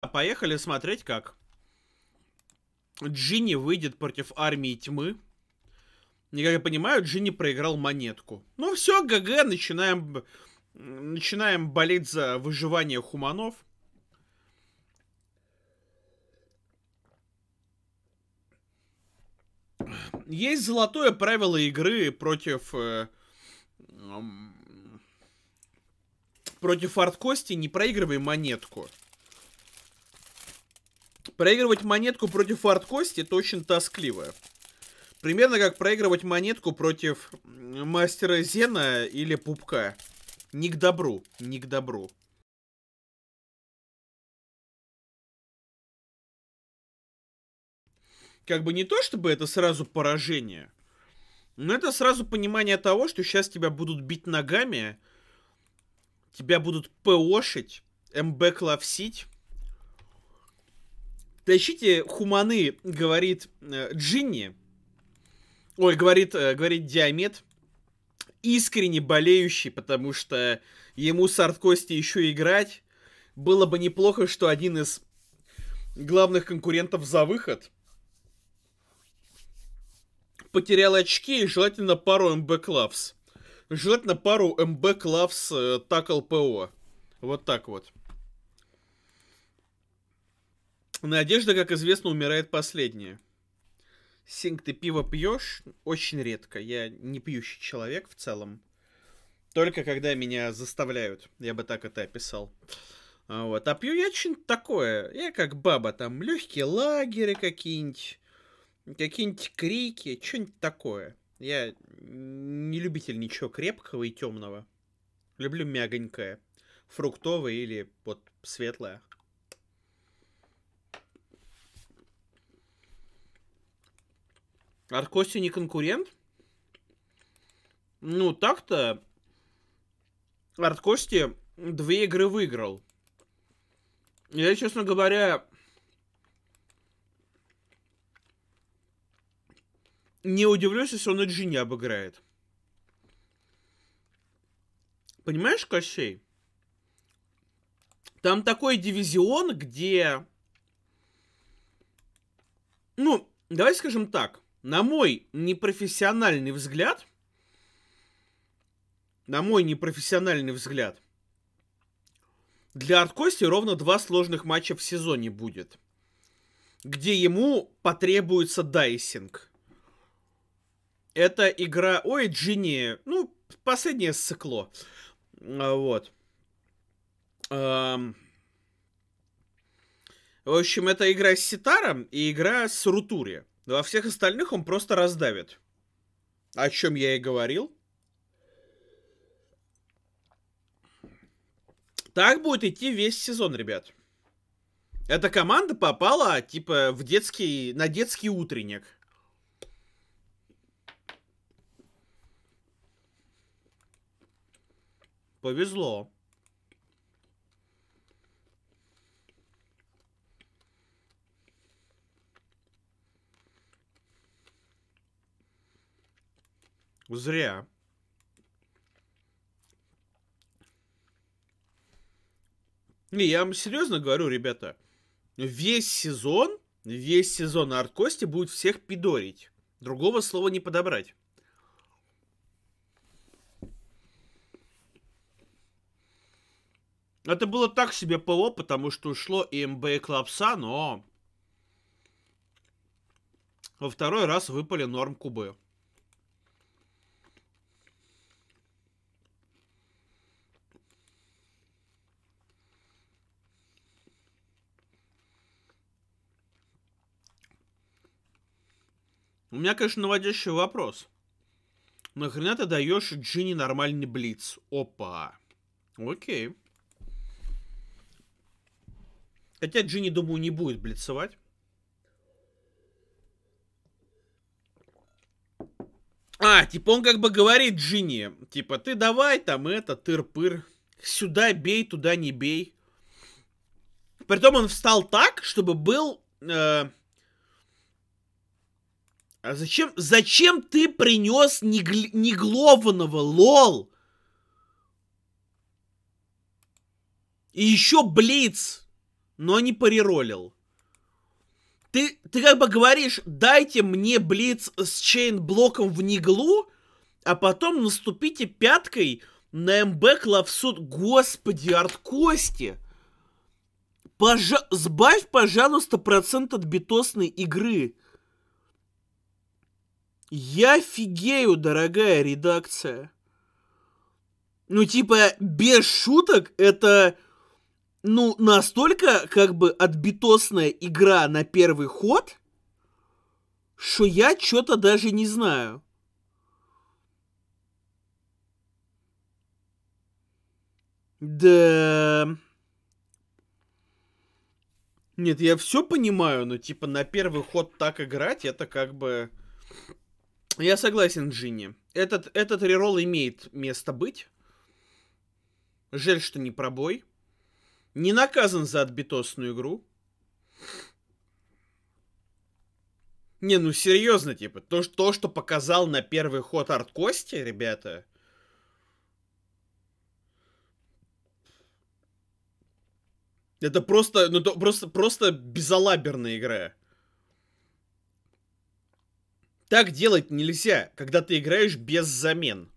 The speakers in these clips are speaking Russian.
Поехали смотреть, как Джинни выйдет против армии тьмы. И, как я понимаю, Джинни проиграл монетку. Ну все, ГГ, начинаем, начинаем болеть за выживание хуманов. Есть золотое правило игры против... Э, э, против арткости не проигрывай монетку. Проигрывать монетку против арткости это очень тоскливо. Примерно как проигрывать монетку против мастера Зена или Пупка. Не к добру, не к добру. Как бы не то, чтобы это сразу поражение, но это сразу понимание того, что сейчас тебя будут бить ногами, тебя будут ПОшить, МБ клавсить, Тащите хуманы, говорит э, Джинни. Ой, говорит, э, говорит Диамет. Искренне болеющий, потому что ему с арткости еще играть. Было бы неплохо, что один из главных конкурентов за выход потерял очки и желательно пару МБ Клавс. Желательно пару МБ Клавс э, Такл ПО. Вот так вот. Надежда, как известно, умирает последняя. Синг, ты пиво пьешь? Очень редко. Я не пьющий человек в целом. Только когда меня заставляют. Я бы так это описал. А вот. А пью я что-нибудь такое. Я как баба. Там легкие лагеры какие-нибудь. Какие-нибудь крики. Что-нибудь такое. Я не любитель ничего крепкого и темного. Люблю мягонькое. Фруктовое или вот светлое. Аркоси не конкурент? Ну, так-то Арткости две игры выиграл. Я, честно говоря, не удивлюсь, если он и Джинни обыграет. Понимаешь, Кощей? Там такой дивизион, где... Ну, давай скажем так на мой непрофессиональный взгляд, на мой непрофессиональный взгляд, для Арткости ровно два сложных матча в сезоне будет, где ему потребуется дайсинг. Это игра... Ой, Джинни, ну, последнее цикло. А, вот. В общем, это игра с Ситаром и игра с Рутури. Но во всех остальных он просто раздавит. О чем я и говорил. Так будет идти весь сезон, ребят. Эта команда попала, типа, в детский, на детский утренник. Повезло. Зря. Не, я вам серьезно говорю, ребята. Весь сезон, весь сезон арткости будет всех пидорить. Другого слова не подобрать. Это было так себе ПО, потому что ушло и МБ и Клапса, но во второй раз выпали норм кубы. У меня, конечно, наводящий вопрос. Нахрена ты даешь Джинни нормальный блиц? Опа. Окей. Хотя Джинни, думаю, не будет блицевать. А, типа он как бы говорит Джинни, типа, ты давай там это, тыр-пыр, сюда бей, туда не бей. Притом он встал так, чтобы был э, а зачем, зачем ты принес негл, неглованного, лол? И еще Блиц но не пореролил. Ты, ты как бы говоришь, дайте мне блиц с чейн-блоком в Ниглу, а потом наступите пяткой на МБ Клавсуд. Господи, арткости! Пожа... Сбавь, пожалуйста, процент от битосной игры. Я офигею, дорогая редакция. Ну, типа, без шуток, это, ну, настолько, как бы, отбитосная игра на первый ход, что я что-то даже не знаю. Да... Нет, я все понимаю, но типа на первый ход так играть, это как бы... Я согласен, Джинни. Этот, этот реролл имеет место быть. Жаль, что не пробой. Не наказан за отбитосную игру. Не, ну серьезно, типа, то, то, что показал на первый ход арт Кости, ребята, Это просто, ну, то, просто, просто безалаберная игра. Так делать нельзя, когда ты играешь без замен.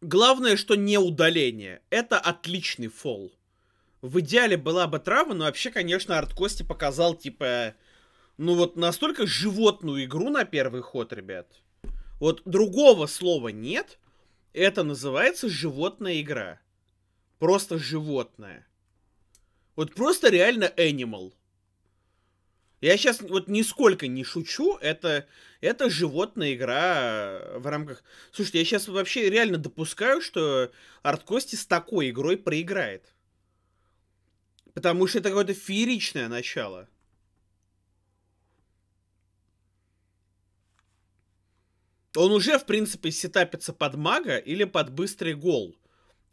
Главное, что не удаление. Это отличный фол. В идеале была бы трава, но вообще, конечно, Арткости показал, типа, ну вот настолько животную игру на первый ход, ребят. Вот другого слова нет. Это называется животная игра. Просто животное. Вот просто реально animal. Я сейчас вот нисколько не шучу, это, это животная игра в рамках... Слушайте, я сейчас вообще реально допускаю, что Арткости с такой игрой проиграет. Потому что это какое-то фееричное начало. Он уже, в принципе, сетапится под мага или под быстрый гол.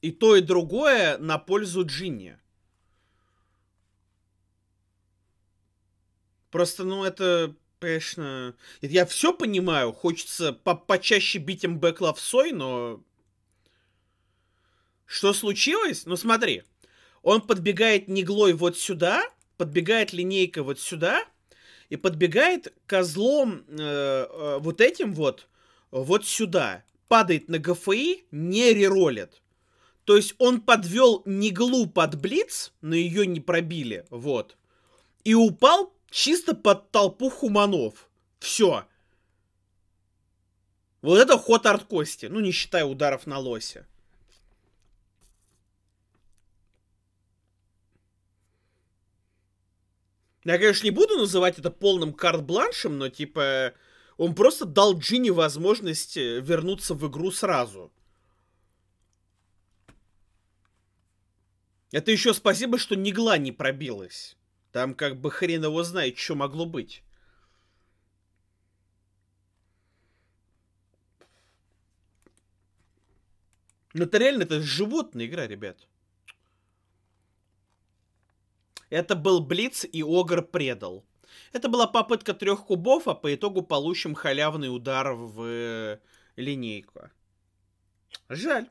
И то, и другое на пользу Джинни. Просто, ну, это, конечно... Я все понимаю, хочется по почаще бить МБ клавсой, но... Что случилось? Ну, смотри. Он подбегает неглой вот сюда, подбегает линейка вот сюда, и подбегает козлом э, э, вот этим вот вот сюда, падает на ГФИ, не реролит. То есть он подвел Неглу под Блиц, но ее не пробили, вот. И упал чисто под толпу хуманов. Все. Вот это ход арткости, ну не считая ударов на лосе. Я, конечно, не буду называть это полным карт-бланшем, но типа он просто дал Джинни возможность э, вернуться в игру сразу. Это еще спасибо, что Нигла не пробилась. Там как бы хрен его знает, что могло быть. Но это реально, это животная игра, ребят. Это был Блиц, и Огр предал. Это была попытка трех кубов, а по итогу получим халявный удар в э, линейку. Жаль.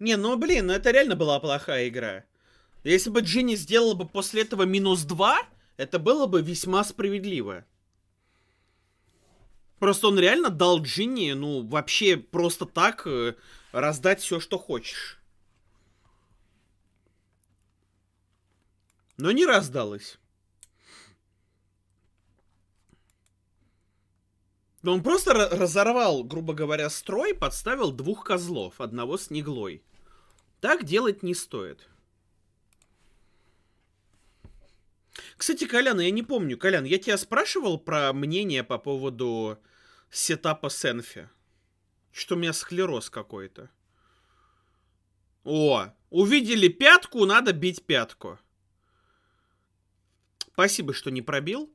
Не, ну блин, ну это реально была плохая игра. Если бы Джинни сделала бы после этого минус 2, это было бы весьма справедливо. Просто он реально дал Джинни, ну, вообще просто так э, раздать все, что хочешь. но не раздалось. Но он просто разорвал, грубо говоря, строй, подставил двух козлов, одного с неглой. Так делать не стоит. Кстати, Колян, я не помню. Колян, я тебя спрашивал про мнение по поводу сетапа Сенфи. Что у меня склероз какой-то. О, увидели пятку, надо бить пятку. Спасибо, что не пробил.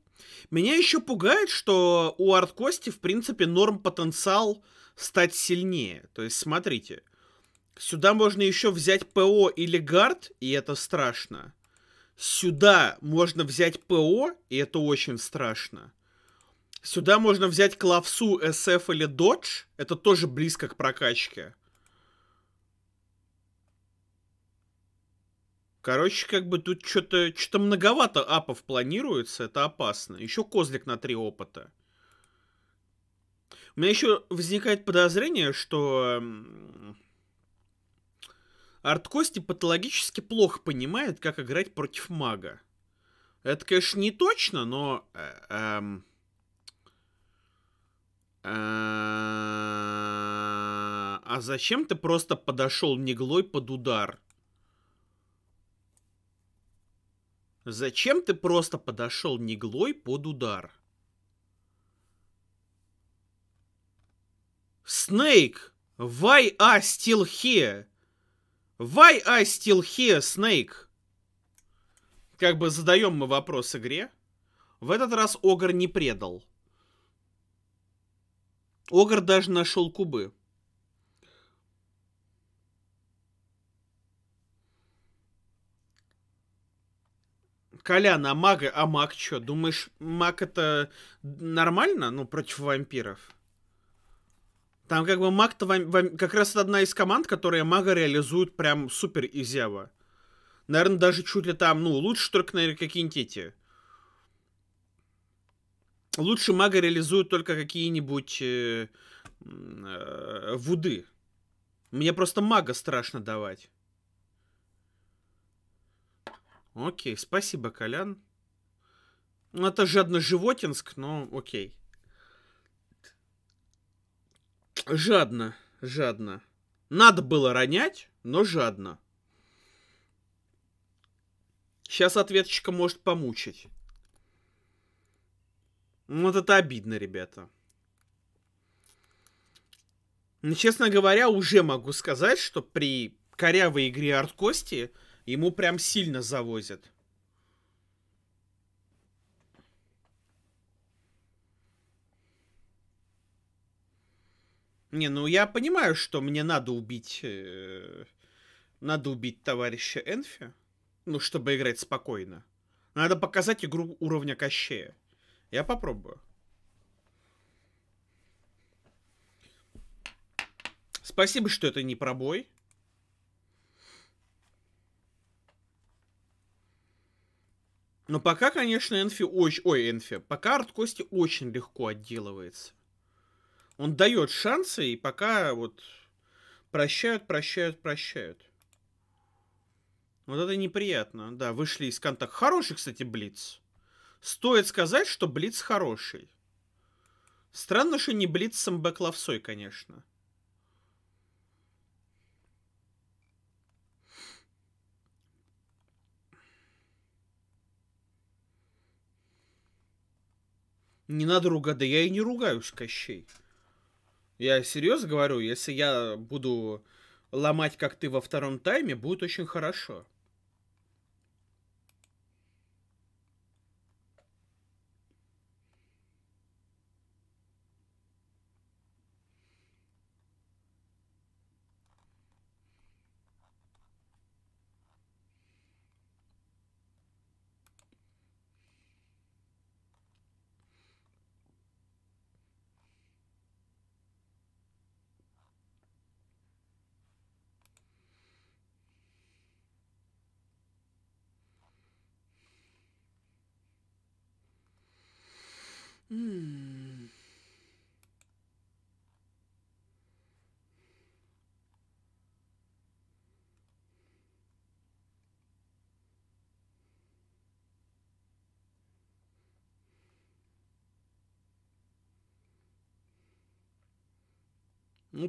Меня еще пугает, что у арткости, в принципе, норм потенциал стать сильнее. То есть, смотрите, сюда можно еще взять ПО или гард, и это страшно. Сюда можно взять ПО, и это очень страшно. Сюда можно взять клавсу, SF или Dodge. Это тоже близко к прокачке. Короче, как бы тут что-то что многовато апов планируется, это опасно. Еще козлик на три опыта. У меня еще возникает подозрение, что Арткости патологически плохо понимает, как играть против мага. Это, конечно, не точно, но... Э, эм, э, а зачем ты просто подошел неглой под удар? Зачем ты просто подошел неглой под удар? Snake, why I still here? Why I still here, Snake? Как бы задаем мы вопрос игре. В этот раз Огр не предал. Огр даже нашел кубы. Колян, а мага, а маг что? Думаешь, маг это нормально, ну, против вампиров? Там как бы маг-то вам, вам, как раз одна из команд, которая мага реализует прям супер изяво. Наверное, даже чуть ли там, ну, лучше только, наверное, какие-нибудь эти. Лучше мага реализуют только какие-нибудь э, э, вуды. Мне просто мага страшно давать. Окей, спасибо, Колян. Ну, это жадно-животинск, но окей. Жадно, жадно. Надо было ронять, но жадно. Сейчас ответочка может помучить. Вот это обидно, ребята. Но, честно говоря, уже могу сказать, что при корявой игре арткости Кости Ему прям сильно завозят. Не, ну я понимаю, что мне надо убить... Э, надо убить товарища Энфи. Ну, чтобы играть спокойно. Надо показать игру уровня Кощея. Я попробую. Спасибо, что это не пробой. Но пока, конечно, Энфи очень... Ой, Энфи. Пока Арткости очень легко отделывается. Он дает шансы, и пока вот прощают, прощают, прощают. Вот это неприятно. Да, вышли из контакта. Хороший, кстати, Блиц. Стоит сказать, что Блиц хороший. Странно, что не Блиц с МБ конечно. Не надо ругать, да я и не ругаюсь, Кощей. Я серьезно говорю, если я буду ломать, как ты во втором тайме, будет очень хорошо.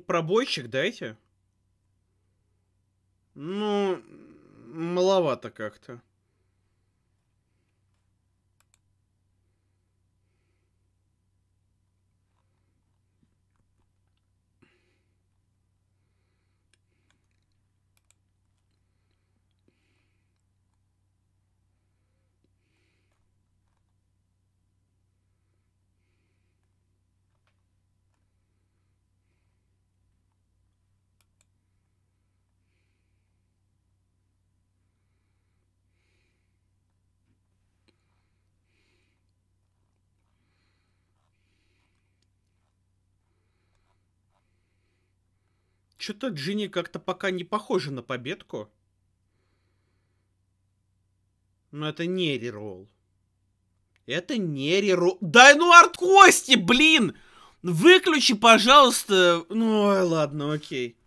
Пробойчик дайте. Ну, маловато как-то. Что-то Джинни как-то пока не похожа на победку. Но это не реролл. Это не реролл. Да ну арт кости, блин! Выключи, пожалуйста. Ну, ладно, окей.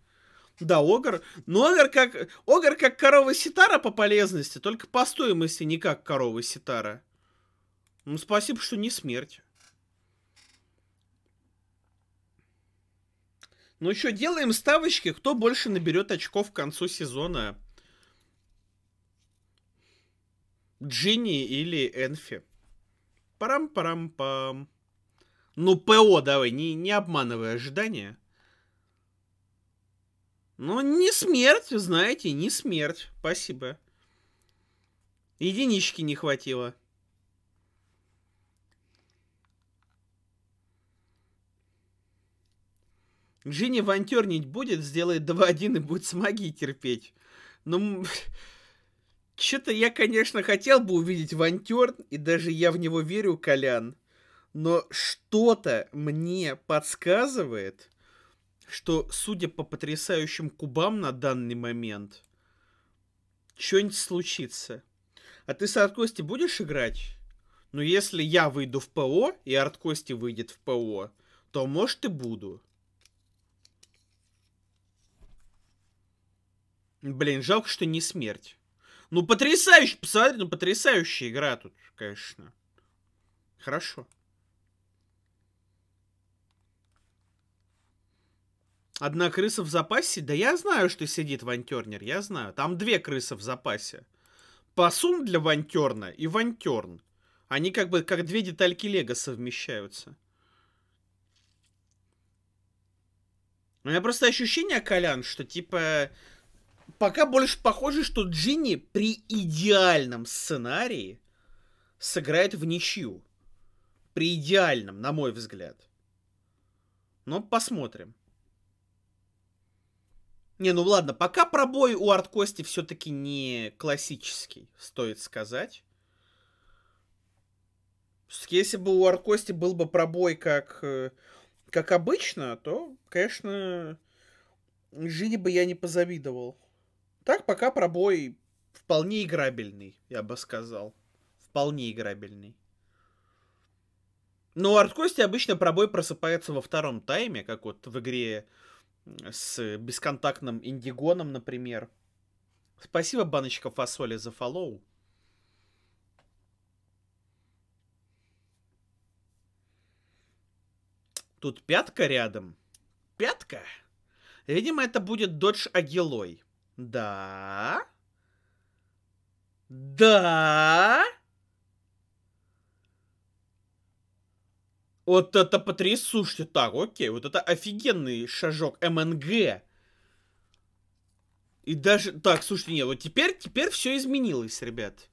Да, Огр. Ну, Огр как, Огр как корова Ситара по полезности, только по стоимости не как корова Ситара. Ну, спасибо, что не смерть. Ну еще делаем ставочки, кто больше наберет очков к концу сезона. Джинни или Энфи. Парам-парам-пам. Ну, ПО давай, не, не обманывай ожидания. Ну, не смерть, знаете, не смерть. Спасибо. Единички не хватило. Джинни вантернить будет, сделает 2-1 и будет с магией терпеть. Ну, что-то я, конечно, хотел бы увидеть вантер, и даже я в него верю, Колян. Но что-то мне подсказывает, что, судя по потрясающим кубам на данный момент, что-нибудь случится. А ты с Арткости будешь играть? Ну, если я выйду в ПО, и Арткости выйдет в ПО, то, может, и буду. Блин, жалко, что не смерть. Ну, потрясающе, посмотри, ну, потрясающая игра тут, конечно. Хорошо. Одна крыса в запасе? Да я знаю, что сидит Вантернер, я знаю. Там две крысы в запасе. Пасун для Вантерна и Вантерн. Они как бы как две детальки Лего совмещаются. У меня просто ощущение, Колян, что типа пока больше похоже, что Джинни при идеальном сценарии сыграет в ничью. При идеальном, на мой взгляд. Но посмотрим. Не, ну ладно, пока пробой у Арткости все-таки не классический, стоит сказать. Если бы у Арткости был бы пробой как, э, как обычно, то, конечно, Жине бы я не позавидовал. Так, пока пробой вполне играбельный, я бы сказал. Вполне играбельный. Но у Арткости обычно пробой просыпается во втором тайме, как вот в игре с бесконтактным Индигоном, например. Спасибо, баночка фасоли, за фоллоу. Тут пятка рядом. Пятка? Видимо, это будет Додж Агилой. Да. Да. Вот это. Слушайте, так, окей, вот это офигенный шажок МНГ. И даже... Так, слушайте, нет, вот теперь, теперь все изменилось, ребят.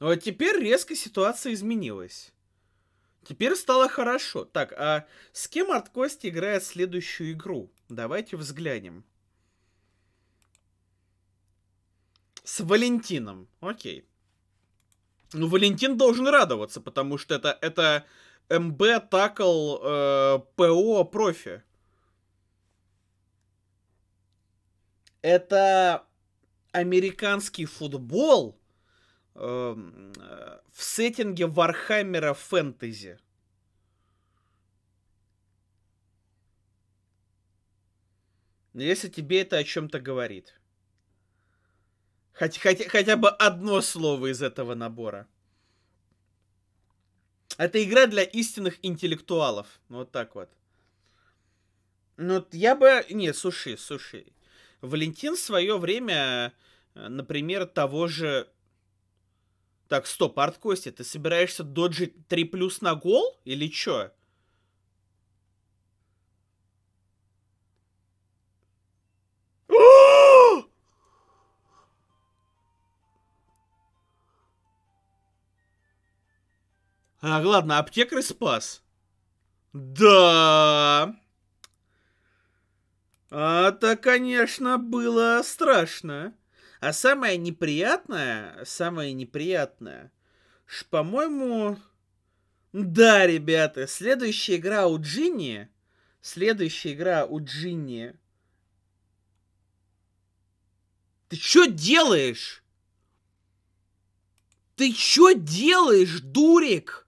Вот теперь резко ситуация изменилась. Теперь стало хорошо. Так, а с кем Арткости играет следующую игру? Давайте взглянем. С Валентином. Окей. Ну, Валентин должен радоваться, потому что это, это МБ такл э, ПО профи. Это американский футбол э, в сеттинге Вархаммера фэнтези. Если тебе это о чем-то говорит. Хотя, хотя, хотя бы одно слово из этого набора. Это игра для истинных интеллектуалов. Вот так вот. Ну, я бы... Нет, суши, суши. Валентин в свое время, э, например, того же... Так, стоп, Арт Кости, ты собираешься доджить 3 плюс на гол? Или чё? А, ладно, аптекарь спас. Да. Это, конечно, было страшно. А самое неприятное, самое неприятное, по-моему... Да, ребята, следующая игра у Джинни, следующая игра у Джинни Ты что делаешь? Ты что делаешь, дурик?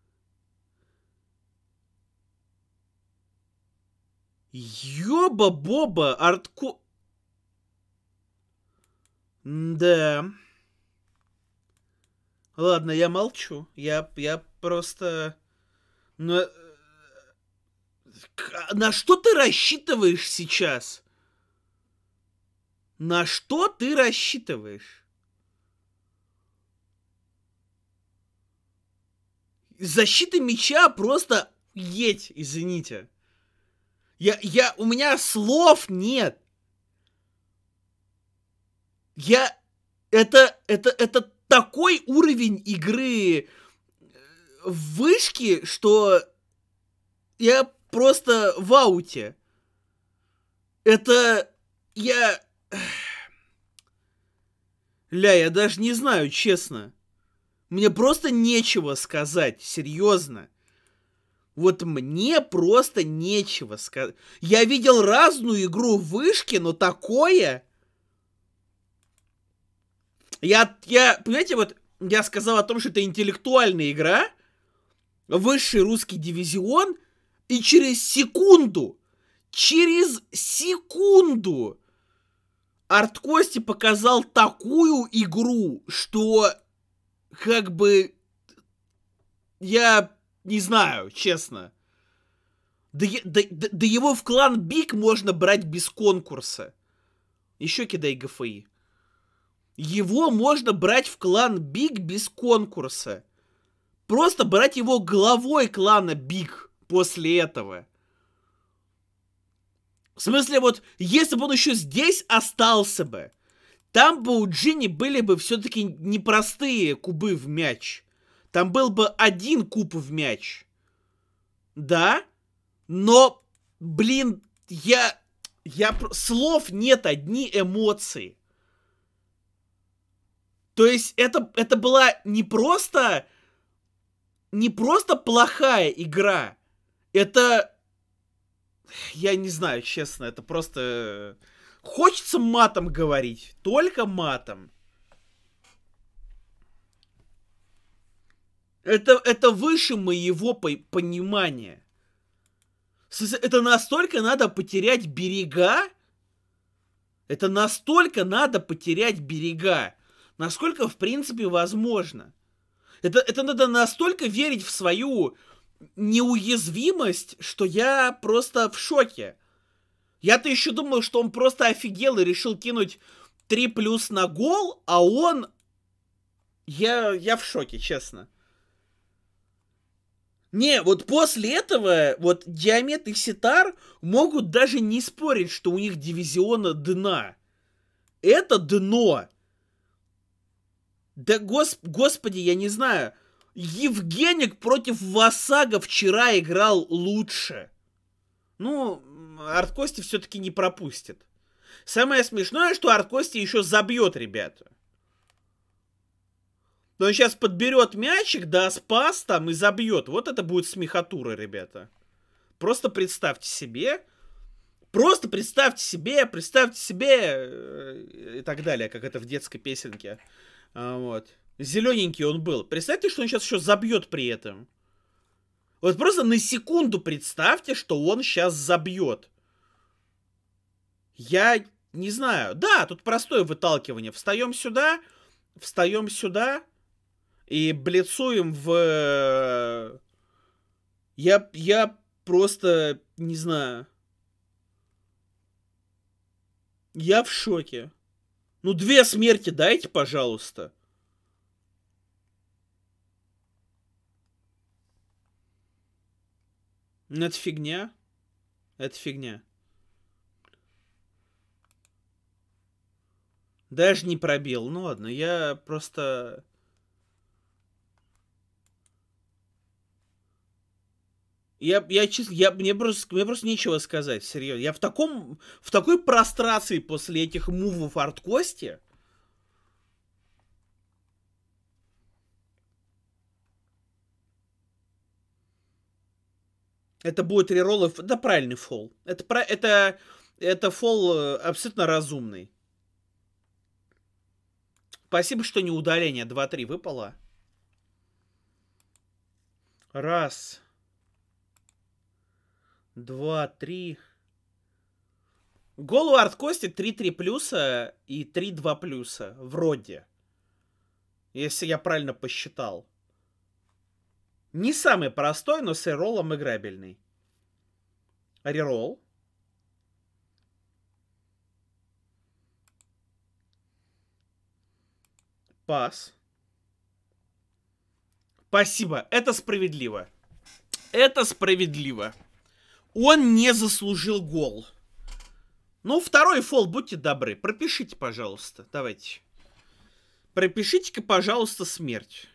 Ёба-боба, артко... Да. Ладно, я молчу. Я, я просто... На... Э, на что ты рассчитываешь сейчас? На что ты рассчитываешь? Защита меча просто едь, извините. Я, я, у меня слов нет. Я, это, это, это такой уровень игры э, в вышке, что я просто в ауте. Это я... Ля, я даже не знаю, честно. Мне просто нечего сказать, серьезно. Вот мне просто нечего сказать. Я видел разную игру в вышке, но такое... Я, я, понимаете, вот я сказал о том, что это интеллектуальная игра, высший русский дивизион, и через секунду, через секунду Арт Кости показал такую игру, что как бы я не знаю, честно. Да, да, да, да его в клан Биг можно брать без конкурса. Еще кидай ГФИ. Его можно брать в клан Биг без конкурса. Просто брать его главой клана Биг после этого. В смысле, вот, если бы он еще здесь остался бы, там бы у Джинни были бы все-таки непростые кубы в мяч. Там был бы один куб в мяч. Да, но, блин, я... Я... Слов нет, одни эмоции. То есть это, это была не просто... Не просто плохая игра. Это... Я не знаю, честно, это просто... Хочется матом говорить. Только матом. Это, это выше моего по понимания. Это настолько надо потерять берега? Это настолько надо потерять берега насколько в принципе возможно. Это, это надо настолько верить в свою неуязвимость, что я просто в шоке. Я-то еще думал, что он просто офигел и решил кинуть 3 плюс на гол, а он... Я, я в шоке, честно. Не, вот после этого вот Диамет и Ситар могут даже не спорить, что у них дивизиона дна. Это дно. Да гос, господи, я не знаю. Евгеник против Васага вчера играл лучше. Ну, Арткости все-таки не пропустит. Самое смешное, что Арткости еще забьет ребята. Но он сейчас подберет мячик, да, спас там и забьет. Вот это будет смехатура, ребята. Просто представьте себе. Просто представьте себе, представьте себе э, и так далее, как это в детской песенке. А, вот. Зелененький он был. Представьте, что он сейчас еще забьет при этом. Вот просто на секунду представьте, что он сейчас забьет. Я не знаю. Да, тут простое выталкивание. Встаем сюда, встаем сюда и блицуем в... Я, я просто не знаю. Я в шоке. Ну, две смерти дайте, пожалуйста. Ну, это фигня. Это фигня. Даже не пробил. Ну ладно, я просто... Я, я честно, я, мне, просто, мне просто нечего сказать, серьезно. Я в таком, в такой прострации после этих мувов арткости. Это будет рероллов, это правильный фол. Это, это, это фол э, абсолютно разумный. Спасибо, что не удаление. 2-3 выпало. Раз. Два, три. Гол у Арткости 3-3 плюса и 3-2 плюса. Вроде. Если я правильно посчитал. Не самый простой, но с реролом играбельный. Рерол. Пас. Спасибо, это справедливо. Это справедливо. Он не заслужил гол. Ну, второй фол, будьте добры. Пропишите, пожалуйста. Давайте. Пропишите-ка, пожалуйста, смерть.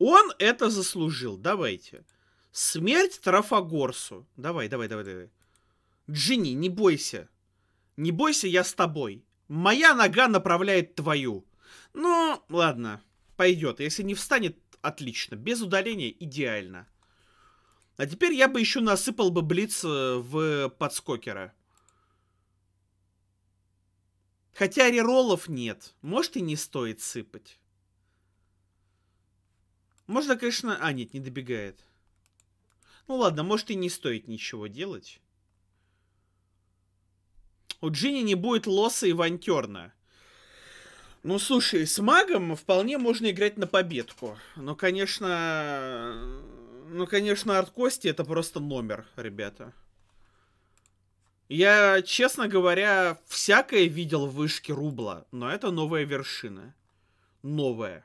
Он это заслужил. Давайте. Смерть Трафагорсу. Давай, давай, давай, давай. Джинни, не бойся. Не бойся, я с тобой. Моя нога направляет твою. Ну, ладно, пойдет. Если не встанет, отлично. Без удаления идеально. А теперь я бы еще насыпал бы Блиц э, в подскокера. Хотя реролов нет. Может и не стоит сыпать. Можно, конечно... А, нет, не добегает. Ну ладно, может и не стоит ничего делать. У Джинни не будет лоса и вантерна. Ну, слушай, с магом вполне можно играть на победку. Но, конечно... Ну, конечно, арт-кости это просто номер, ребята. Я, честно говоря, всякое видел в вышке рубла, но это новая вершина. Новая.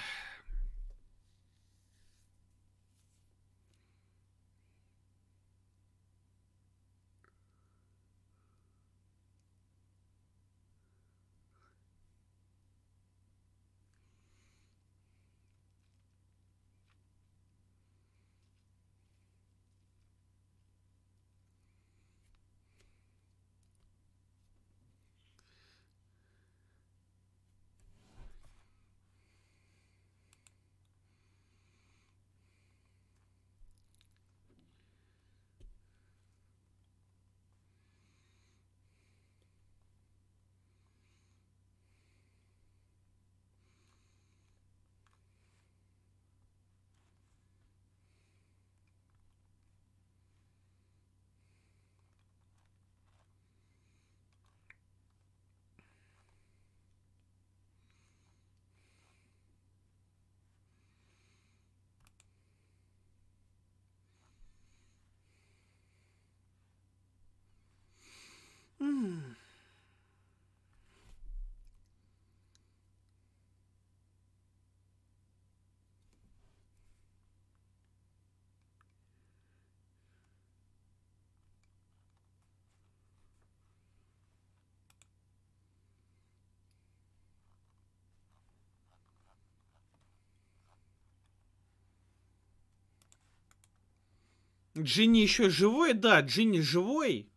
Джинни еще живой? Да, Джинни живой.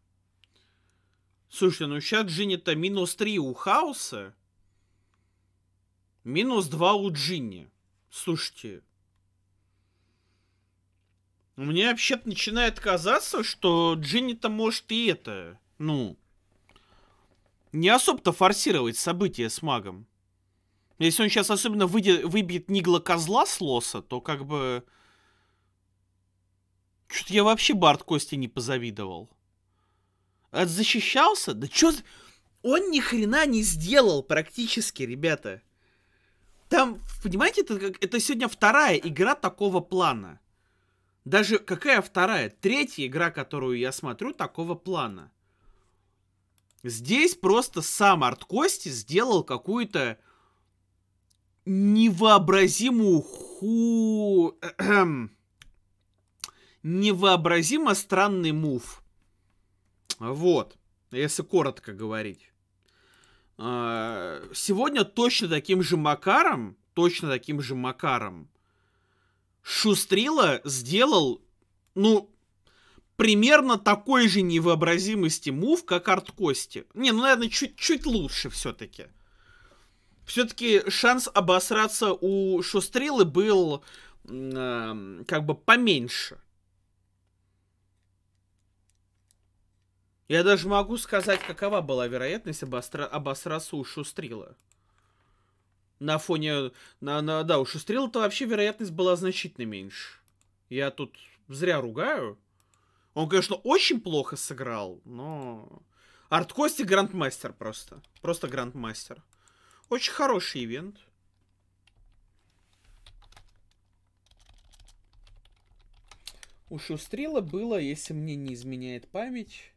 Слушайте, ну сейчас Джинни-то минус 3 у Хауса. Минус 2 у Джинни. Слушайте. Мне вообще-то начинает казаться, что Джинни-то может и это, ну, не особо-то форсировать события с магом. Если он сейчас особенно выйдет, выбьет Нигла Козла с лоса, то как бы... Что-то я вообще Барт Кости не позавидовал. Защищался? Да чё... Он ни хрена не сделал практически, ребята. Там, понимаете, это, это сегодня вторая игра такого плана. Даже какая вторая? Третья игра, которую я смотрю, такого плана. Здесь просто сам Арт Кости сделал какую-то невообразимую ху... невообразимо странный мув. Вот, если коротко говорить. А, сегодня точно таким же макаром, точно таким же макаром Шустрила сделал, ну, примерно такой же невообразимости мув, как арткости. Не, ну, наверное, чуть-чуть лучше все-таки. Все-таки шанс обосраться у Шустрилы был э, как бы поменьше. Я даже могу сказать, какова была вероятность обостра... обосраться у Шустрила. На фоне... На, на, да, у Шустрила-то вообще вероятность была значительно меньше. Я тут зря ругаю. Он, конечно, очень плохо сыграл, но... Арткости грандмастер просто. Просто грандмастер. Очень хороший ивент. У Шустрила было, если мне не изменяет память...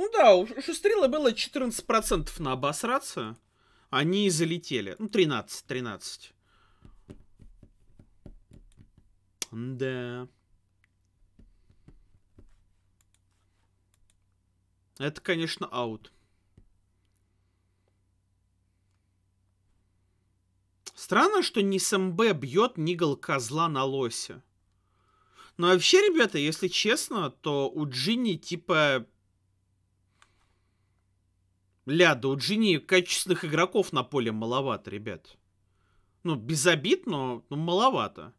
Ну да, у Шустрила было 14% на обосраться. Они залетели. Ну, 13, 13. Да. Это, конечно, аут. Странно, что не СМБ бьет Нигл козла на лося. Но вообще, ребята, если честно, то у Джинни типа... Ляда, у Джинни качественных игроков на поле маловато, ребят. Ну, без обид, но ну, маловато.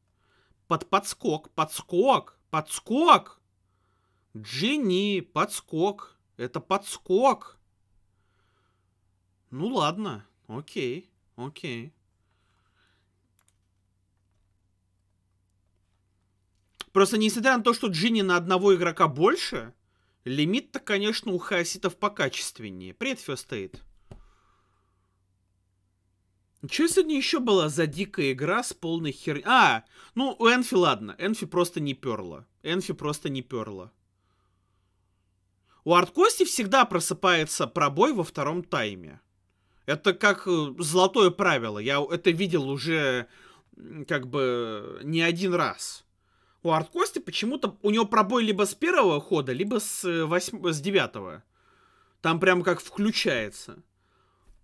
Под подскок, подскок, подскок. Джинни, подскок. Это подскок. Ну ладно, окей, окей. Просто несмотря на то, что Джинни на одного игрока больше, лимит-то, конечно, у хаоситов покачественнее. Привет, Фёстейт. Что сегодня еще была за дикая игра с полной хер... А, ну, у Энфи ладно. Энфи просто не перла. Энфи просто не перла. У Арткости всегда просыпается пробой во втором тайме. Это как э, золотое правило. Я это видел уже как бы не один раз. У Арткости почему-то у него пробой либо с первого хода, либо с, э, восьм... с девятого. Там прям как включается.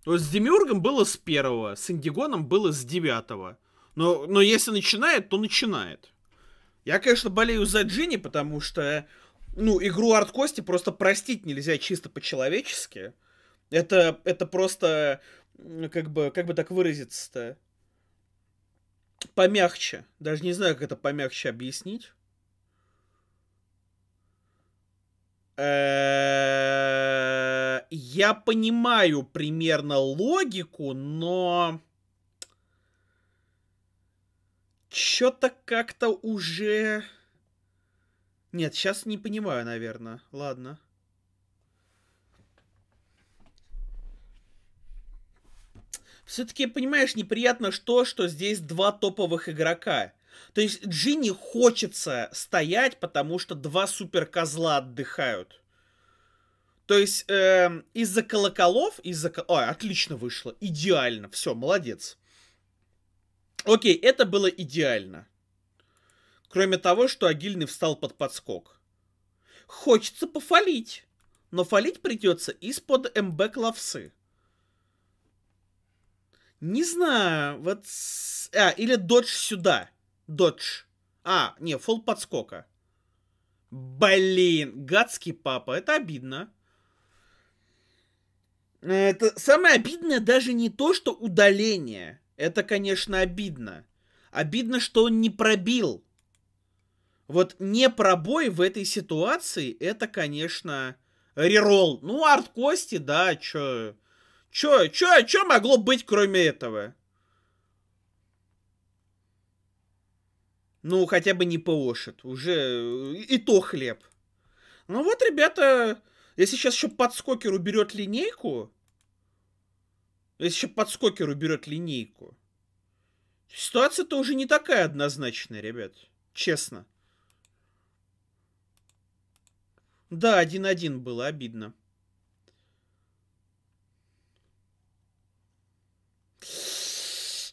Вот с Демиургом было с первого, с Индигоном было с девятого. Но, но если начинает, то начинает. Я, конечно, болею за Джинни, потому что ну, игру арткости просто простить нельзя чисто по-человечески. Это, это просто, как бы, как бы так выразиться-то, помягче. Даже не знаю, как это помягче объяснить. Э, я понимаю примерно логику, но... Чё-то как-то уже... Нет, сейчас не понимаю, наверное. Ладно. Все-таки, понимаешь, неприятно что, что здесь два топовых игрока. То есть Джинни хочется стоять, потому что два супер козла отдыхают. То есть э, из-за колоколов, из-за... Ой, отлично вышло, идеально, все, молодец. Окей, это было идеально. Кроме того, что Агильный встал под подскок. Хочется пофалить. Но фалить придется из-под МБ клавсы. Не знаю, вот... А, или додж сюда. Додж. А, не, фол подскока. Блин, гадский папа, это обидно. Это самое обидное даже не то, что удаление. Это, конечно, обидно. Обидно, что он не пробил. Вот не пробой в этой ситуации, это, конечно, реролл. Ну, арт кости, да, чё... Чё, чё, чё могло быть, кроме этого? Ну, хотя бы не ПОшит. Уже и то хлеб. Ну вот, ребята, если сейчас еще подскокер уберет линейку, если еще подскокер уберет линейку, ситуация-то уже не такая однозначная, ребят. Честно. Да, 1-1 было, обидно.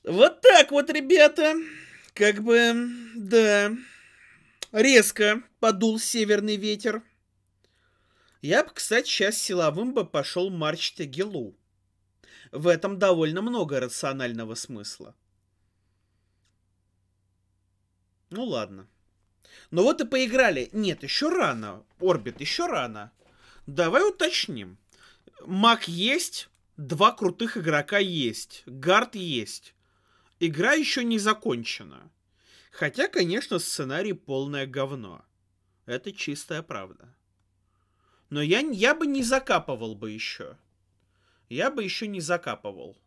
Вот так вот, ребята. Как бы, да. Резко подул северный ветер. Я бы, кстати, сейчас силовым бы пошел марч Тегелу. В этом довольно много рационального смысла. Ну ладно. Но вот и поиграли. Нет, еще рано. Орбит, еще рано. Давай уточним. Маг есть, два крутых игрока есть, гард есть. Игра еще не закончена. Хотя, конечно, сценарий полное говно. Это чистая правда. Но я, я бы не закапывал бы еще. Я бы еще не закапывал.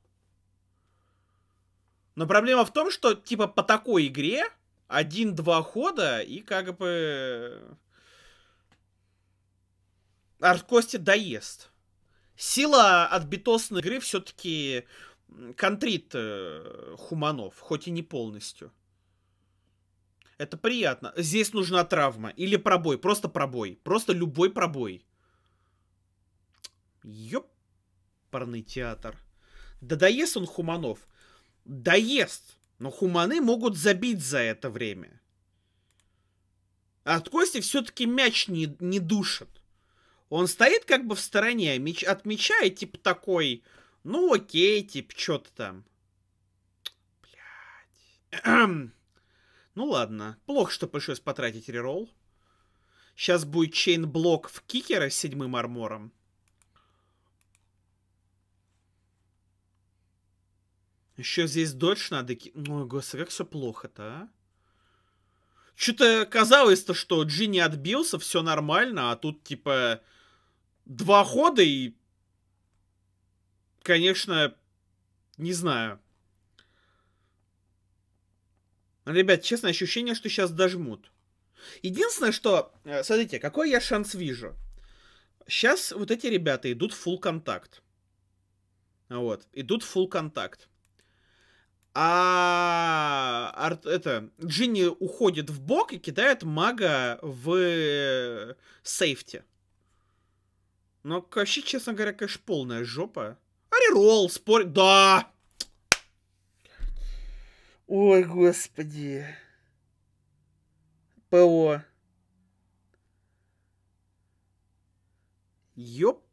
Но проблема в том, что, типа, по такой игре один-два хода и как бы... Арткости доест. Сила от битосной игры все-таки контрит э, хуманов, хоть и не полностью. Это приятно. Здесь нужна травма. Или пробой. Просто пробой. Просто любой пробой. Ёпарный театр. Да доест он хуманов. Доест. Но хуманы могут забить за это время. А от Кости все-таки мяч не, не душит. Он стоит как бы в стороне меч, от мяча и типа такой, ну окей, типа, что-то там. Блядь. Ну ладно. Плохо, что пришлось потратить реролл. Сейчас будет чейн-блок в кикера с седьмым армором. Еще здесь дольше надо... Ой, господи, как все плохо-то, а? Что-то казалось-то, что Джинни отбился, все нормально, а тут, типа, два хода и... Конечно, не знаю. Ребят, честное ощущение, что сейчас дожмут. Единственное, что... Э, смотрите, какой я шанс вижу. Сейчас вот эти ребята идут в контакт. Вот, идут в контакт. А арт, это Джинни уходит в бок и кидает мага в э, сейфте. Но вообще, честно говоря, конечно, полная жопа. Арирол, спор... Да! Ой, господи. ПО. Ёп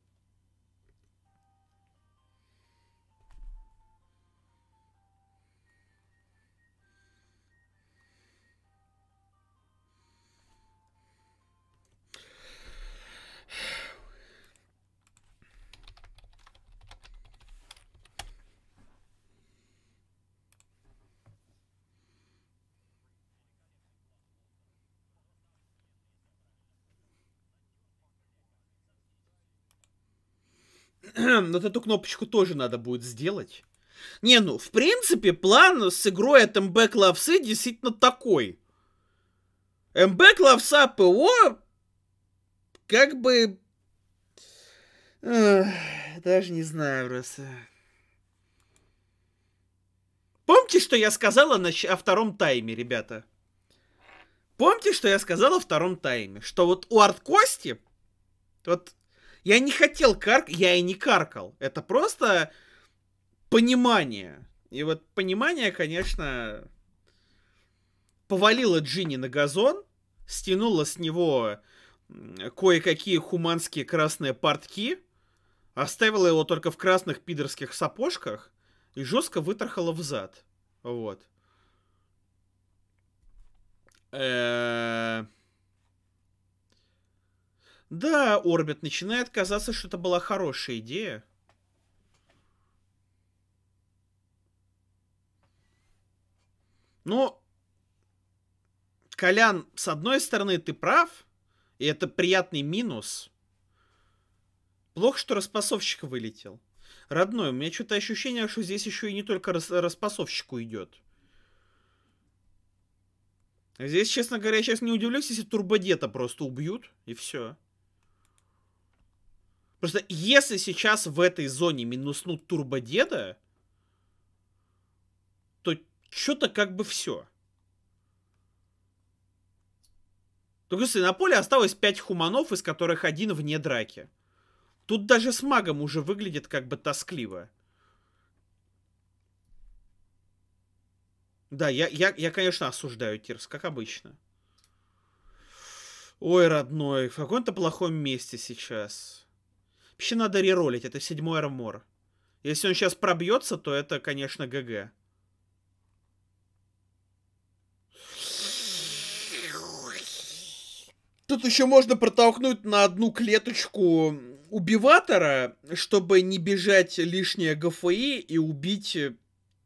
вот эту кнопочку тоже надо будет сделать. Не, ну, в принципе, план с игрой от MB Клавсы действительно такой. MB Клавса ПО как бы... Эх, даже не знаю просто. Помните, что я сказала на, о втором тайме, ребята? Помните, что я сказала о втором тайме? Что вот у Арткости, вот я не хотел карк, я и не каркал. Это просто понимание. И вот понимание, конечно, повалило Джинни на газон, стянуло с него кое-какие хуманские красные портки, оставила его только в красных пидорских сапожках и жестко вытрахала в зад. Вот. Э-э- да, Орбит начинает казаться, что это была хорошая идея. Ну, Колян, с одной стороны, ты прав, и это приятный минус. Плохо, что распасовщик вылетел. Родной, у меня что-то ощущение, что здесь еще и не только рас распасовщику идет. Здесь, честно говоря, я сейчас не удивлюсь, если турбодета просто убьют, и все. Просто если сейчас в этой зоне минуснут турбодеда, то что-то как бы все. Только если на поле осталось 5 хуманов, из которых один вне драки. Тут даже с магом уже выглядит как бы тоскливо. Да, я, я, я конечно, осуждаю Тирс, как обычно. Ой, родной, в каком-то плохом месте сейчас. Вообще надо реролить, это седьмой армор. Если он сейчас пробьется, то это, конечно, ГГ. Тут еще можно протолкнуть на одну клеточку убиватора, чтобы не бежать лишнее ГФИ и убить... Э,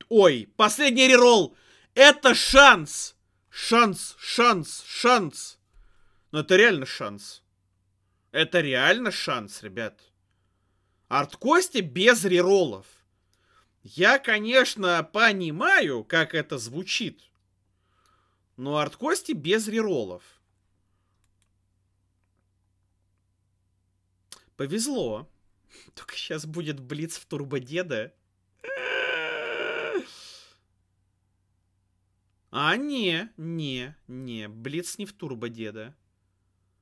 ой, последний реролл! Это шанс! Шанс, шанс, шанс! Но это реально шанс. Это реально шанс, ребят. Арткости без реролов. Я, конечно, понимаю, как это звучит. Но арткости без реролов. Повезло. Только сейчас будет Блиц в Турбодеда. А, не, не, не, Блиц не в Турбодеда.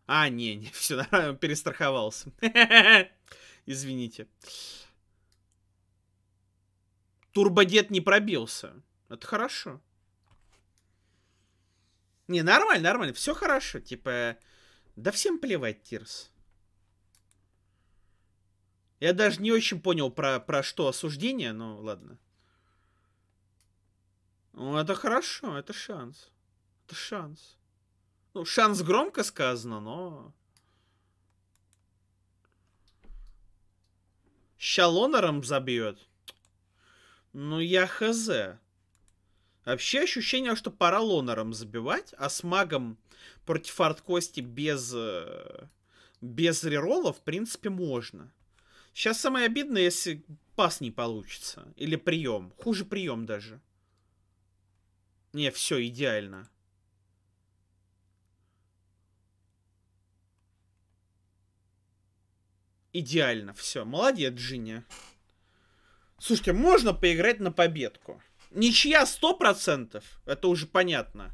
А, не, не, все нормально, перестраховался. Извините. Турбодед не пробился. Это хорошо. Не, нормально, нормально, все хорошо. Типа, да всем плевать, Тирс. Я даже не очень понял, про, про что осуждение, но ладно. Ну, это хорошо, это шанс. Это шанс. Ну, шанс громко сказано, но... Щалонером забьет. Ну, я хз. Вообще ощущение, что пора лонером забивать, а с магом против арткости без, э, без реролла, в принципе, можно. Сейчас самое обидное, если пас не получится. Или прием. Хуже прием даже. Не, все, идеально. Идеально, все. Молодец, Джинни. Слушайте, можно поиграть на победку. Ничья 100%, это уже понятно.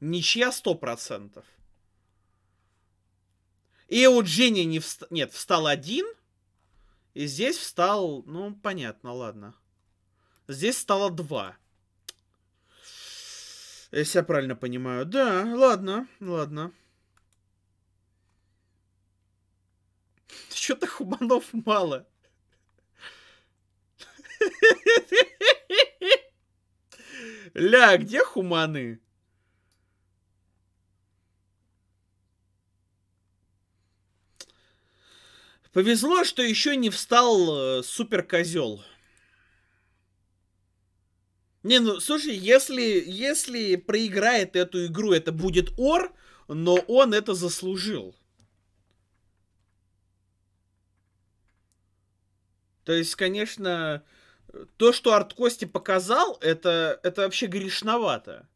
Ничья 100%. И у Джинни не вст... Нет, встал один, и здесь встал, ну, понятно, ладно. Здесь стало два. Если я правильно понимаю. Да, ладно, ладно. Что-то хуманов мало. Ля, где хуманы? Повезло, что еще не встал э, супер козел. Не, ну, слушай, если, если проиграет эту игру, это будет Ор, но он это заслужил. То есть, конечно, то, что Арт Кости показал, это, это вообще грешновато.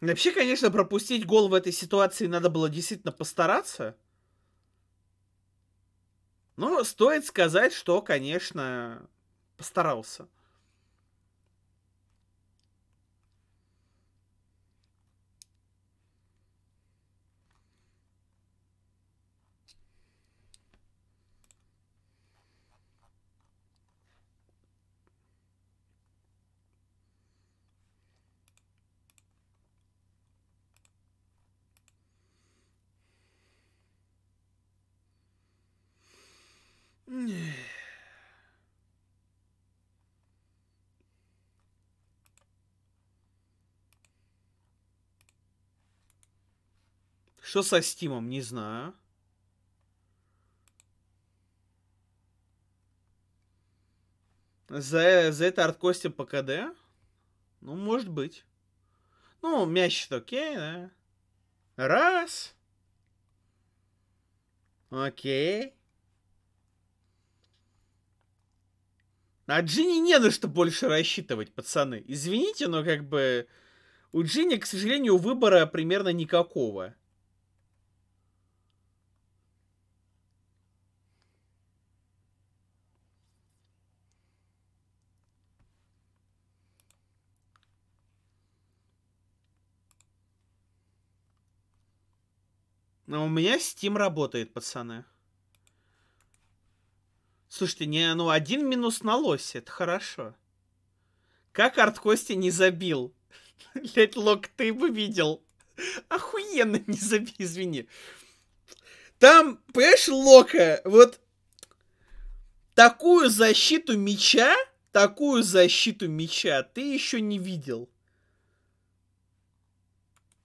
Вообще, конечно, пропустить гол в этой ситуации надо было действительно постараться. Но стоит сказать, что, конечно, постарался. Что со Стимом, не знаю. За, за это арткостим по КД? Ну, может быть. Ну, мяч окей, да? Раз. Окей. На Джинни не на что больше рассчитывать, пацаны. Извините, но как бы у Джинни, к сожалению, выбора примерно никакого. Но у меня Steam работает, пацаны. Слушайте, не, ну один минус на лосе, это хорошо. Как Арт не забил? Блять, Лок, ты бы видел. Охуенно не забил, извини. Там, понимаешь, Лока, вот такую защиту меча, такую защиту мяча ты еще не видел.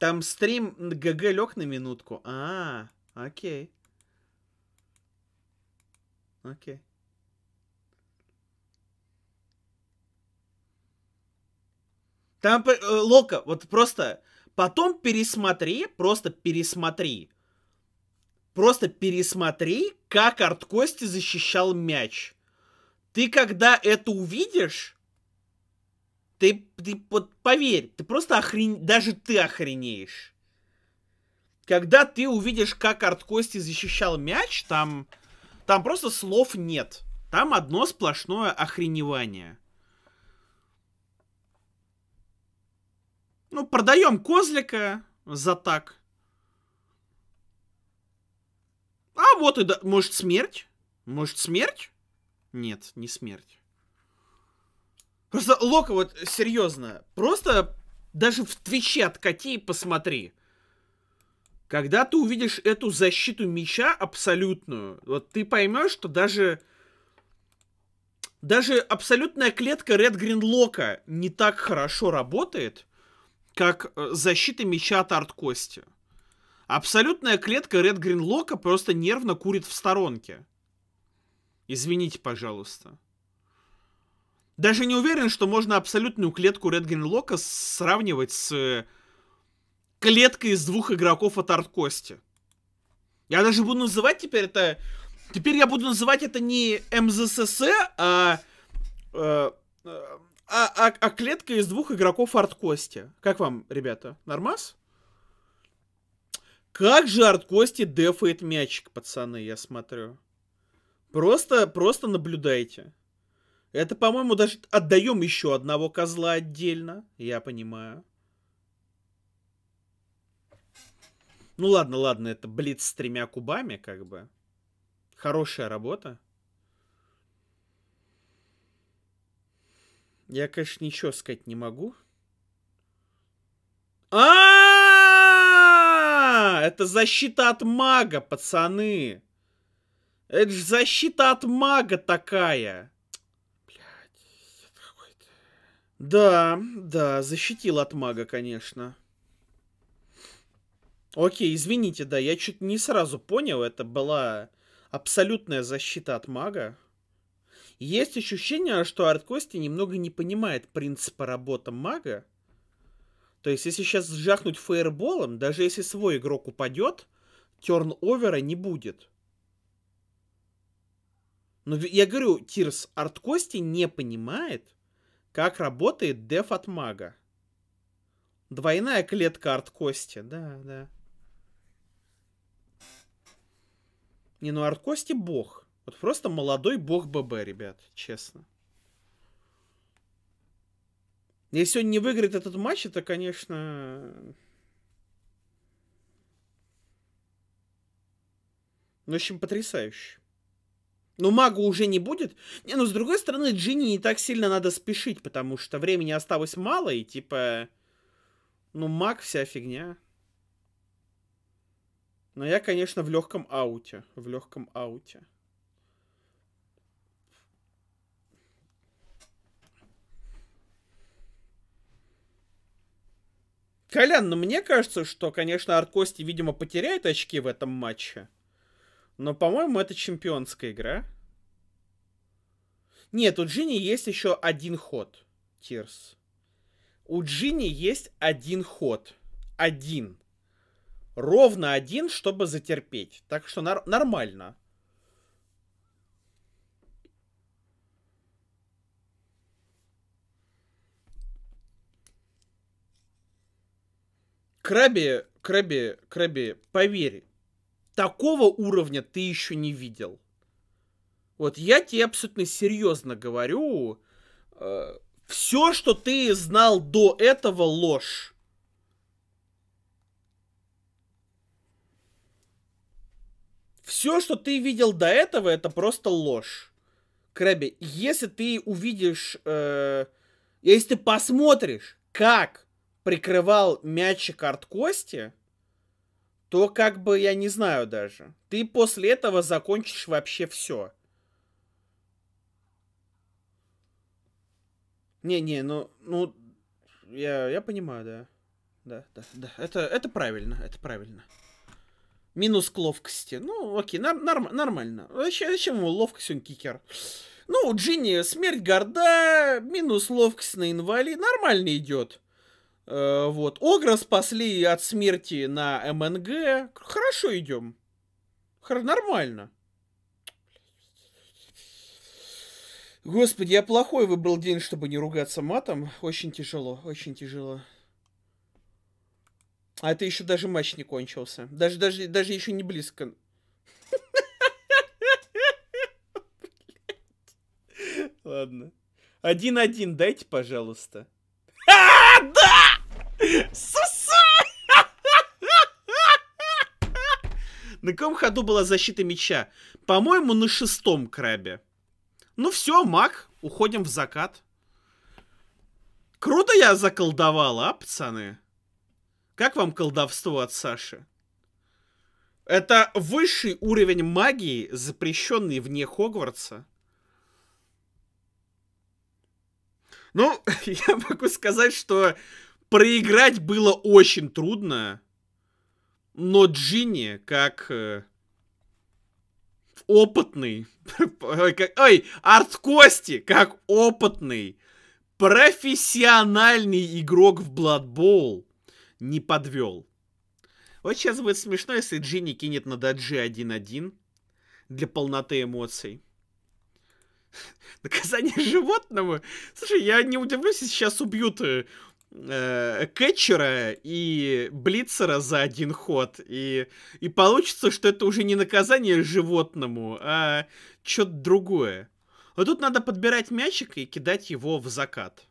Там стрим ГГ лег на минутку. А, окей. Окей. Там, э, Лока, вот просто потом пересмотри, просто пересмотри. Просто пересмотри, как Арт Кости защищал мяч. Ты когда это увидишь, ты, ты вот поверь, ты просто охрен... даже ты охренеешь. Когда ты увидишь, как Арт Кости защищал мяч, там, там просто слов нет. Там одно сплошное охреневание. Ну, продаем козлика за так. А вот и да, может смерть? Может смерть? Нет, не смерть. Просто, Лока, вот серьезно, просто даже в Твиче откати и посмотри. Когда ты увидишь эту защиту меча абсолютную, вот ты поймешь, что даже даже абсолютная клетка Red Green Лока не так хорошо работает, как э, защита меча от арт-кости. Абсолютная клетка Red Green Лока просто нервно курит в сторонке. Извините, пожалуйста. Даже не уверен, что можно абсолютную клетку Red Green Лока сравнивать с э, клеткой из двух игроков от арт-кости. Я даже буду называть теперь это... Теперь я буду называть это не МЗСС, а... Э, э а, а, а клетка из двух игроков арт-кости. Как вам, ребята? Нормас? Как же арт-кости дефает мячик, пацаны, я смотрю. Просто, просто наблюдайте. Это, по-моему, даже отдаем еще одного козла отдельно. Я понимаю. Ну ладно, ладно, это блиц с тремя кубами, как бы. Хорошая работа. Я, конечно, ничего сказать не могу. А, это защита от мага, пацаны. Это же защита от мага такая. Да, да, защитил от мага, конечно. Окей, извините, да, я чуть не сразу понял, это была абсолютная защита от мага. Есть ощущение, что Арткости немного не понимает принципа работы мага. То есть, если сейчас сжахнуть фейерболом, даже если свой игрок упадет, терн-овера не будет. Но я говорю, Тирс Арткости не понимает, как работает деф от мага. Двойная клетка арткости, да, да. Не, ну арткости бог. Вот просто молодой бог ББ, ребят, честно. Если он не выиграет этот матч, это, конечно... Ну, в общем, потрясающе. Но мага уже не будет. Не, ну, с другой стороны, Джинни не так сильно надо спешить, потому что времени осталось мало, и, типа... Ну, маг вся фигня. Но я, конечно, в легком ауте. В легком ауте. Колян, ну мне кажется, что, конечно, Аркости, видимо, потеряет очки в этом матче. Но, по-моему, это чемпионская игра. Нет, у Джинни есть еще один ход, Тирс. У Джинни есть один ход. Один. Ровно один, чтобы затерпеть. Так что нар- нормально. Краби, Краби, Краби, поверь, такого уровня ты еще не видел. Вот я тебе абсолютно серьезно говорю, э, все, что ты знал до этого, ложь. Все, что ты видел до этого, это просто ложь. Крэби, если ты увидишь, э, если ты посмотришь, как прикрывал мячик арт Кости, то как бы я не знаю даже. Ты после этого закончишь вообще все. Не-не, ну, ну, я, я понимаю, да. Да, да, да. Это, это правильно, это правильно. Минус к ловкости. Ну, окей, норм, норм, нормально. Зачем, зачем ему ловкость, он кикер? Ну, у Джинни смерть горда, минус ловкость на инвалид. Нормально идет. Э, вот. Огра спасли от смерти на МНГ. Хорошо идем. Хор- нормально. Господи, я плохой выбрал день, чтобы не ругаться матом. Очень тяжело, очень тяжело. А это еще даже матч не кончился. Даже, даже, даже еще не близко. Ладно. Один-один дайте, пожалуйста. А, да! Суса! На каком ходу была защита мяча? По-моему, на шестом крабе. Ну все, маг, уходим в закат. Круто я заколдовал, а, пацаны? Как вам колдовство от Саши? Это высший уровень магии, запрещенный вне Хогвартса. Ну, я могу сказать, что проиграть было очень трудно, но Джинни, как э, опытный, ой, Арт Кости, как опытный, профессиональный игрок в Blood Bowl, не подвел. Вот сейчас будет смешно, если Джинни кинет на даджи 1-1 для полноты эмоций. Наказание животному? Слушай, я не удивлюсь, если сейчас убьют э, Кэтчера и Блицера за один ход. И, и получится, что это уже не наказание животному, а что-то другое. Но тут надо подбирать мячик и кидать его в закат.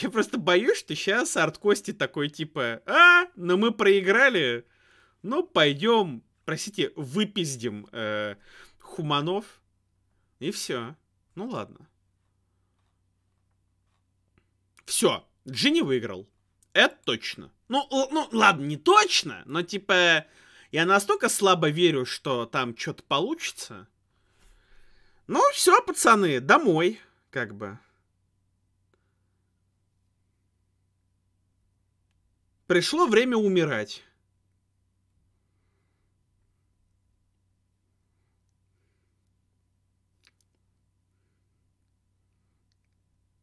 Я просто боюсь, что сейчас Арт Кости такой типа, а, ну мы проиграли, ну пойдем, простите, выпиздим э, Хуманов, и все. Ну ладно. Все, Джинни выиграл. Это точно. Ну, ну, ладно, не точно, но типа я настолько слабо верю, что там что-то получится. Ну, все, пацаны, домой, как бы. Пришло время умирать.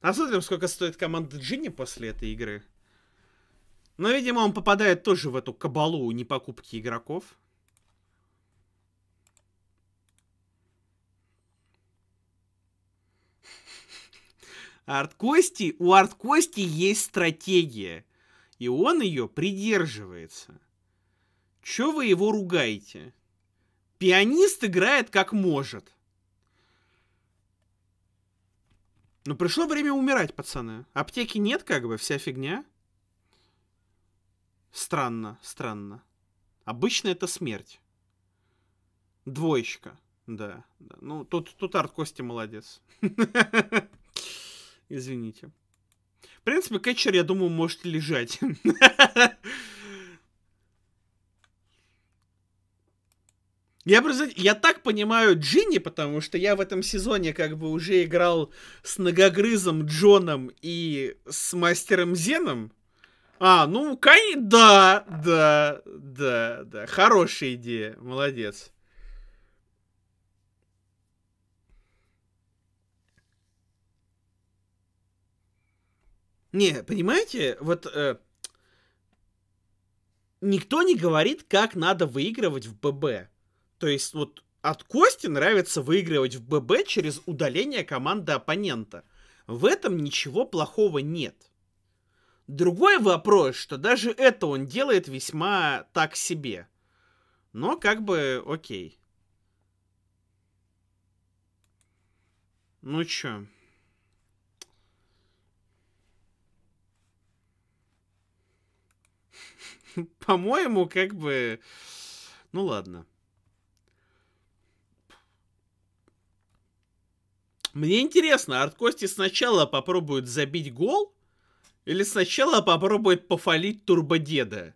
Посмотрим, сколько стоит команда Джинни после этой игры. Но, видимо, он попадает тоже в эту кабалу непокупки игроков. Арт Кости, у Арт Кости есть стратегия и он ее придерживается. Чё вы его ругаете? Пианист играет как может. Ну, пришло время умирать, пацаны. Аптеки нет, как бы, вся фигня. Странно, странно. Обычно это смерть. Двоечка. Да, да. Ну, тут, тут Арт Кости молодец. Извините. В принципе, кетчер, я думаю, может лежать. Я, просто, я так понимаю Джинни, потому что я в этом сезоне как бы уже играл с Ногогрызом Джоном и с Мастером Зеном. А, ну, кай, да, да, да, да, хорошая идея, молодец. Не, понимаете, вот э, никто не говорит, как надо выигрывать в ББ. То есть вот от Кости нравится выигрывать в ББ через удаление команды оппонента. В этом ничего плохого нет. Другой вопрос, что даже это он делает весьма так себе. Но как бы окей. Ну чё? По-моему, как бы... Ну ладно. Мне интересно, Арт Кости сначала попробует забить гол? Или сначала попробует пофалить Турбодеда?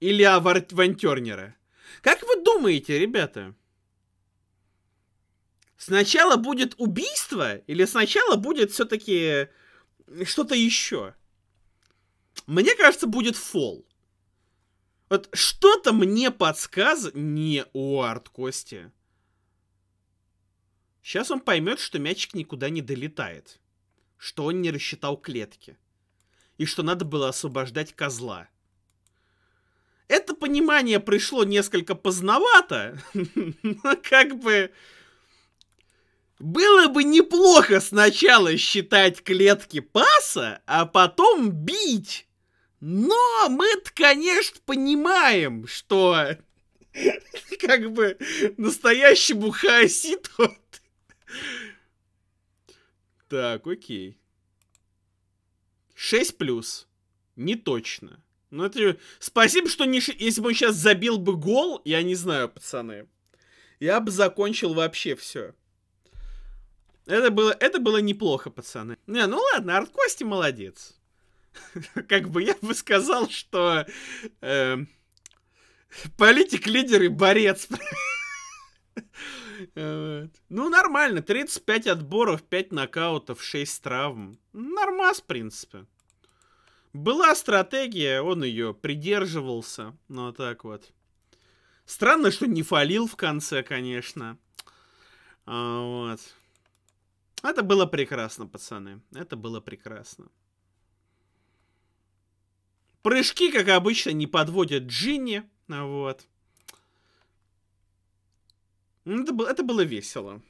Или Авантюрнера? Как вы думаете, ребята? Сначала будет убийство или сначала будет все-таки что-то еще? Мне кажется, будет фол. Вот что-то мне подсказывает... Не Уарт, Костя. Сейчас он поймет, что мячик никуда не долетает. Что он не рассчитал клетки. И что надо было освобождать козла. Это понимание пришло несколько поздновато. Но как бы... Было бы неплохо сначала считать клетки паса, а потом бить. Но мы-то, конечно, понимаем, что как бы настоящему хаоситу... Так, окей. 6 плюс. Не точно. Ну, это... Спасибо, что не... Если бы он сейчас забил бы гол, я не знаю, пацаны. Я бы закончил вообще все. Это было, это было неплохо, пацаны. Не, ну ладно, Арткости молодец. Как бы я бы сказал, что э, политик, лидер и борец. Ну, нормально. 35 отборов, 5 нокаутов, 6 травм. Нормас, в принципе. Была стратегия, он ее придерживался. Ну, так вот. Странно, что не фалил в конце, конечно. А, вот. Это было прекрасно, пацаны. Это было прекрасно. Прыжки, как обычно, не подводят Джинни. Вот. Это было, это было весело.